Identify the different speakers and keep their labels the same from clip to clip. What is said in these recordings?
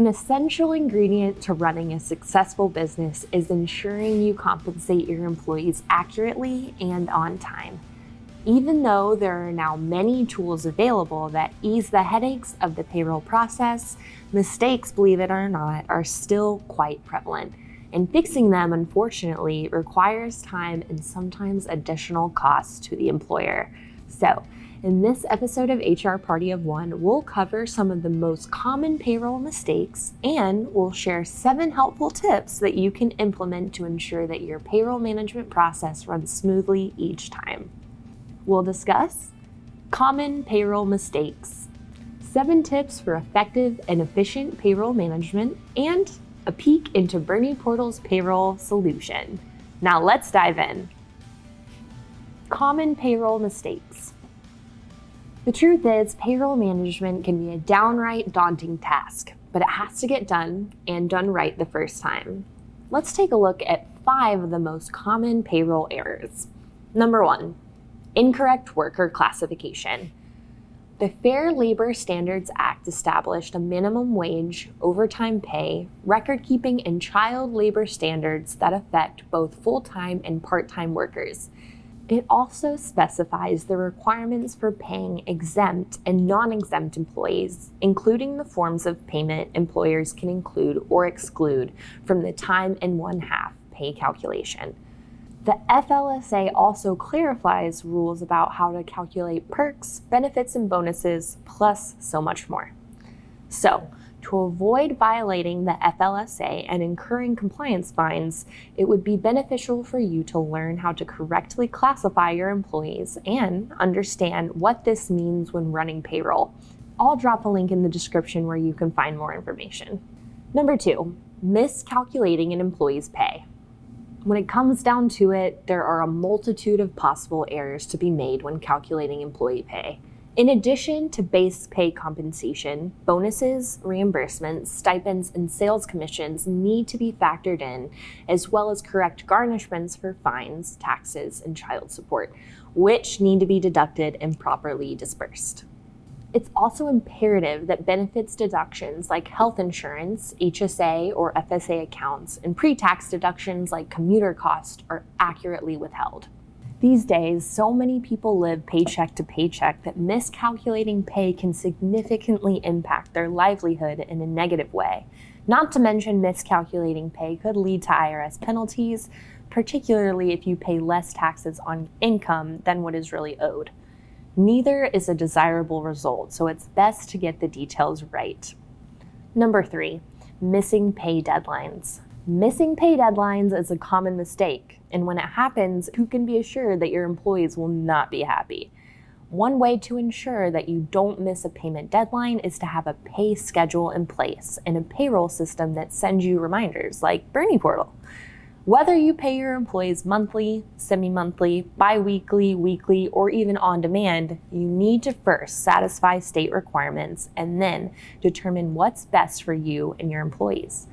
Speaker 1: An essential ingredient to running a successful business is ensuring you compensate your employees accurately and on time. Even though there are now many tools available that ease the headaches of the payroll process, mistakes, believe it or not, are still quite prevalent. And fixing them, unfortunately, requires time and sometimes additional costs to the employer. So, in this episode of HR Party of One, we'll cover some of the most common payroll mistakes and we'll share seven helpful tips that you can implement to ensure that your payroll management process runs smoothly each time. We'll discuss common payroll mistakes, seven tips for effective and efficient payroll management, and a peek into Bernie Portal's payroll solution. Now let's dive in. Common payroll mistakes. The truth is, payroll management can be a downright daunting task, but it has to get done and done right the first time. Let's take a look at five of the most common payroll errors. Number one, incorrect worker classification. The Fair Labor Standards Act established a minimum wage, overtime pay, record keeping, and child labor standards that affect both full time and part time workers. It also specifies the requirements for paying exempt and non exempt employees, including the forms of payment employers can include or exclude from the time and one half pay calculation. The FLSA also clarifies rules about how to calculate perks, benefits, and bonuses, plus so much more. So, to avoid violating the FLSA and incurring compliance fines, it would be beneficial for you to learn how to correctly classify your employees and understand what this means when running payroll. I'll drop a link in the description where you can find more information. Number two, miscalculating an employee's pay. When it comes down to it, there are a multitude of possible errors to be made when calculating employee pay. In addition to base pay compensation, bonuses, reimbursements, stipends, and sales commissions need to be factored in, as well as correct garnishments for fines, taxes, and child support, which need to be deducted and properly dispersed. It's also imperative that benefits deductions like health insurance, HSA, or FSA accounts, and pre tax deductions like commuter cost are accurately withheld. These days, so many people live paycheck to paycheck that miscalculating pay can significantly impact their livelihood in a negative way. Not to mention, miscalculating pay could lead to IRS penalties, particularly if you pay less taxes on income than what is really owed. Neither is a desirable result, so it's best to get the details right. Number three, missing pay deadlines. Missing pay deadlines is a common mistake, and when it happens, who can be assured that your employees will not be happy. One way to ensure that you don't miss a payment deadline is to have a pay schedule in place and a payroll system that sends you reminders like Bernie Portal. Whether you pay your employees monthly, semi monthly, bi weekly, weekly, or even on demand, you need to first satisfy state requirements and then determine what's best for you and your employees.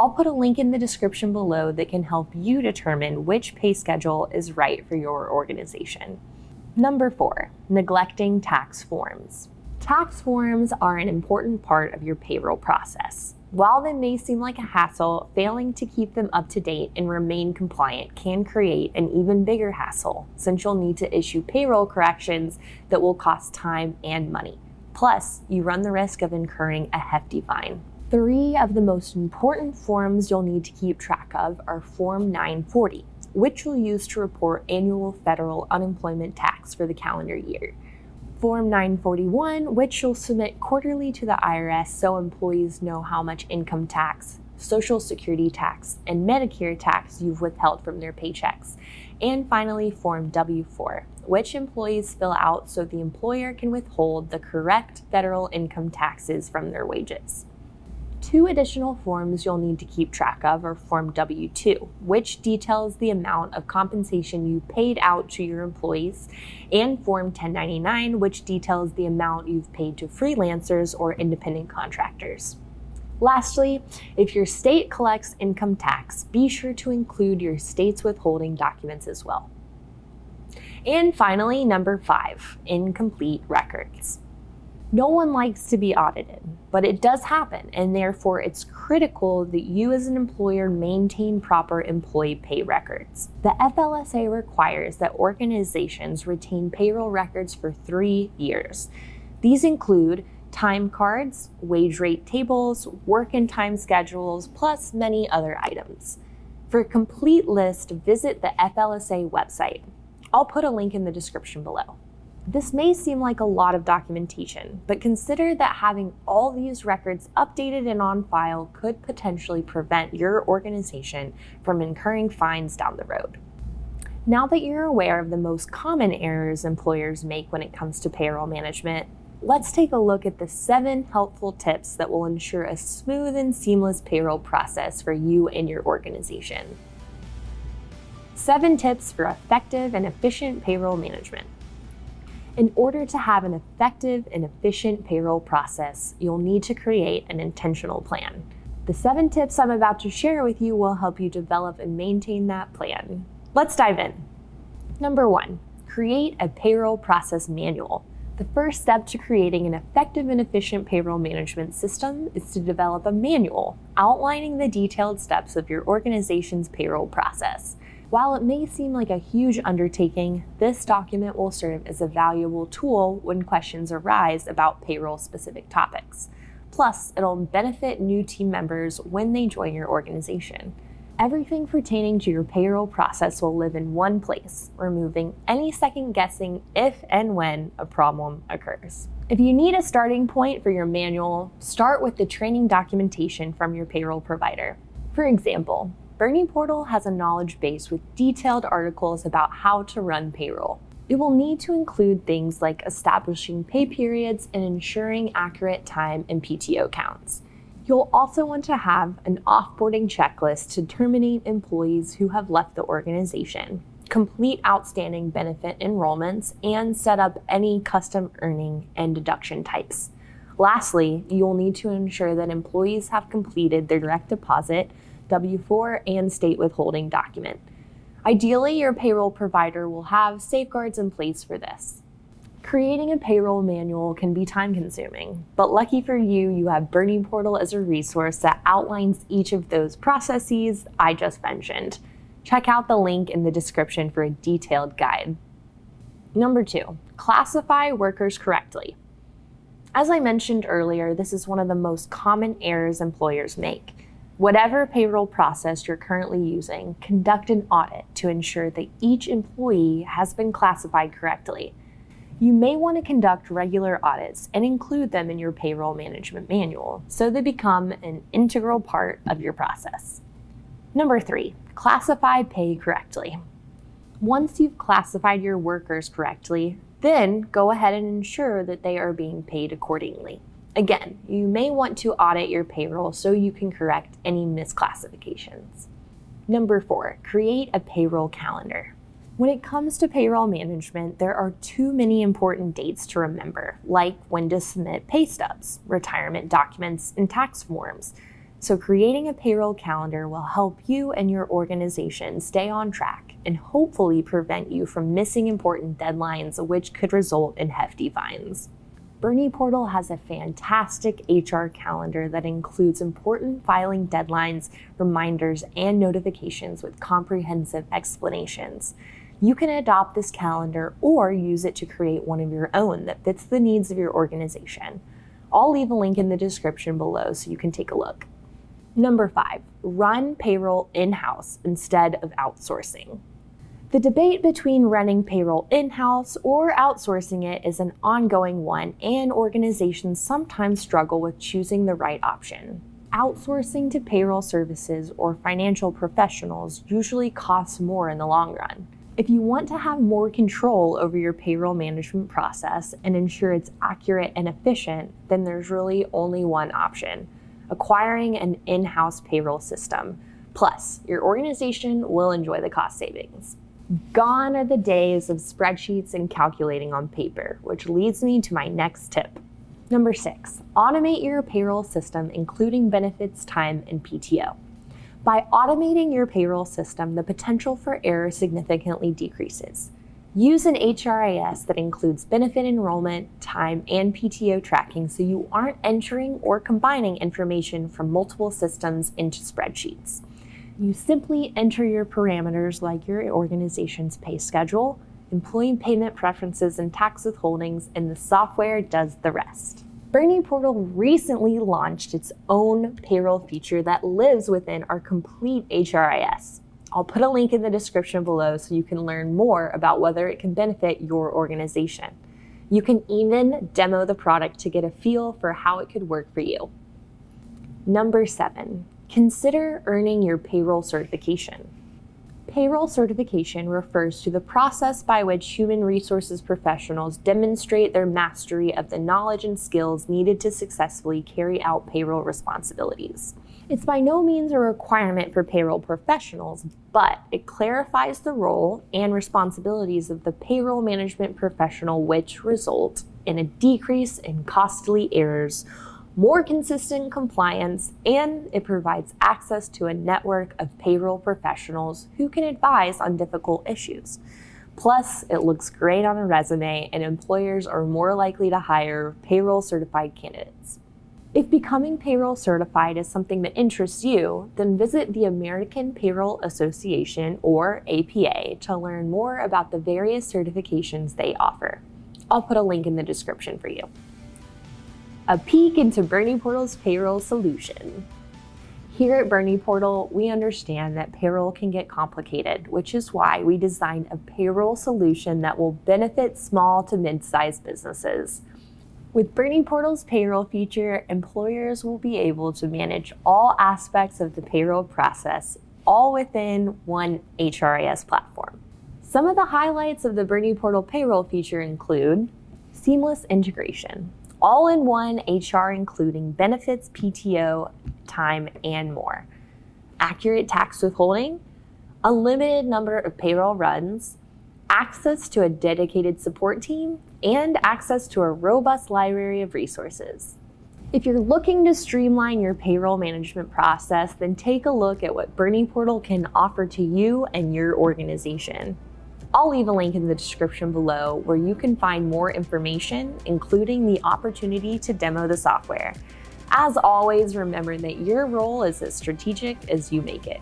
Speaker 1: I'll put a link in the description below that can help you determine which pay schedule is right for your organization. Number four, neglecting tax forms. Tax forms are an important part of your payroll process. While they may seem like a hassle, failing to keep them up to date and remain compliant can create an even bigger hassle since you'll need to issue payroll corrections that will cost time and money. Plus, you run the risk of incurring a hefty fine. Three of the most important forms you'll need to keep track of are Form 940, which you'll use to report annual federal unemployment tax for the calendar year. Form 941, which you'll submit quarterly to the IRS so employees know how much income tax, Social Security tax, and Medicare tax you've withheld from their paychecks. And finally, Form W 4, which employees fill out so the employer can withhold the correct federal income taxes from their wages. Two additional forms you'll need to keep track of are Form W 2, which details the amount of compensation you paid out to your employees, and Form 1099, which details the amount you've paid to freelancers or independent contractors. Lastly, if your state collects income tax, be sure to include your state's withholding documents as well. And finally, number five, incomplete records. No one likes to be audited, but it does happen, and therefore it's critical that you as an employer maintain proper employee pay records. The FLSA requires that organizations retain payroll records for three years. These include time cards, wage rate tables, work and time schedules, plus many other items. For a complete list, visit the FLSA website. I'll put a link in the description below. This may seem like a lot of documentation, but consider that having all these records updated and on file could potentially prevent your organization from incurring fines down the road. Now that you're aware of the most common errors employers make when it comes to payroll management, let's take a look at the seven helpful tips that will ensure a smooth and seamless payroll process for you and your organization. Seven tips for effective and efficient payroll management. In order to have an effective and efficient payroll process, you'll need to create an intentional plan. The seven tips I'm about to share with you will help you develop and maintain that plan. Let's dive in. Number one, create a payroll process manual. The first step to creating an effective and efficient payroll management system is to develop a manual outlining the detailed steps of your organization's payroll process. While it may seem like a huge undertaking, this document will serve as a valuable tool when questions arise about payroll specific topics. Plus, it'll benefit new team members when they join your organization. Everything pertaining to your payroll process will live in one place, removing any second guessing if and when a problem occurs. If you need a starting point for your manual, start with the training documentation from your payroll provider. For example, Bernie Portal has a knowledge base with detailed articles about how to run payroll. It will need to include things like establishing pay periods and ensuring accurate time and PTO counts. You'll also want to have an offboarding checklist to terminate employees who have left the organization, complete outstanding benefit enrollments, and set up any custom earning and deduction types. Lastly, you'll need to ensure that employees have completed their direct deposit W 4 and state withholding document. Ideally, your payroll provider will have safeguards in place for this. Creating a payroll manual can be time consuming, but lucky for you, you have Bernie Portal as a resource that outlines each of those processes I just mentioned. Check out the link in the description for a detailed guide. Number two, classify workers correctly. As I mentioned earlier, this is one of the most common errors employers make. Whatever payroll process you're currently using, conduct an audit to ensure that each employee has been classified correctly. You may want to conduct regular audits and include them in your payroll management manual so they become an integral part of your process. Number three, classify pay correctly. Once you've classified your workers correctly, then go ahead and ensure that they are being paid accordingly. Again, you may want to audit your payroll so you can correct any misclassifications. Number four, create a payroll calendar. When it comes to payroll management, there are too many important dates to remember, like when to submit pay stubs, retirement documents, and tax forms. So, creating a payroll calendar will help you and your organization stay on track and hopefully prevent you from missing important deadlines, which could result in hefty fines. Bernie Portal has a fantastic HR calendar that includes important filing deadlines, reminders, and notifications with comprehensive explanations. You can adopt this calendar or use it to create one of your own that fits the needs of your organization. I'll leave a link in the description below so you can take a look. Number five, run payroll in house instead of outsourcing. The debate between running payroll in house or outsourcing it is an ongoing one, and organizations sometimes struggle with choosing the right option. Outsourcing to payroll services or financial professionals usually costs more in the long run. If you want to have more control over your payroll management process and ensure it's accurate and efficient, then there's really only one option acquiring an in house payroll system. Plus, your organization will enjoy the cost savings. Gone are the days of spreadsheets and calculating on paper, which leads me to my next tip. Number six, automate your payroll system, including benefits, time, and PTO. By automating your payroll system, the potential for error significantly decreases. Use an HRIS that includes benefit enrollment, time, and PTO tracking so you aren't entering or combining information from multiple systems into spreadsheets. You simply enter your parameters like your organization's pay schedule, employee payment preferences, and tax withholdings, and the software does the rest. Bernie Portal recently launched its own payroll feature that lives within our complete HRIS. I'll put a link in the description below so you can learn more about whether it can benefit your organization. You can even demo the product to get a feel for how it could work for you. Number seven, consider earning your payroll certification. Payroll certification refers to the process by which human resources professionals demonstrate their mastery of the knowledge and skills needed to successfully carry out payroll responsibilities. It's by no means a requirement for payroll professionals, but it clarifies the role and responsibilities of the payroll management professional, which result in a decrease in costly errors, more consistent compliance, and it provides access to a network of payroll professionals who can advise on difficult issues. Plus, it looks great on a resume, and employers are more likely to hire payroll certified candidates. If becoming payroll certified is something that interests you, then visit the American Payroll Association or APA to learn more about the various certifications they offer. I'll put a link in the description for you. A peek into Bernie Portal's payroll solution. Here at Bernie Portal, we understand that payroll can get complicated, which is why we designed a payroll solution that will benefit small to mid sized businesses. With Bernie Portal's payroll feature, employers will be able to manage all aspects of the payroll process all within one HRIS platform. Some of the highlights of the Bernie Portal payroll feature include seamless integration, all in one HR including benefits, PTO, time, and more, accurate tax withholding, a limited number of payroll runs, access to a dedicated support team, and access to a robust library of resources. If you're looking to streamline your payroll management process, then take a look at what Bernie Portal can offer to you and your organization. I'll leave a link in the description below where you can find more information, including the opportunity to demo the software. As always, remember that your role is as strategic as you make it.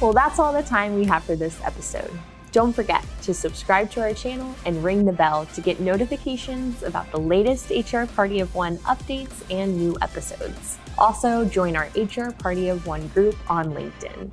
Speaker 1: Well, that's all the time we have for this episode. Don't forget to subscribe to our channel and ring the bell to get notifications about the latest HR Party of One updates and new episodes. Also, join our HR Party of One group on LinkedIn.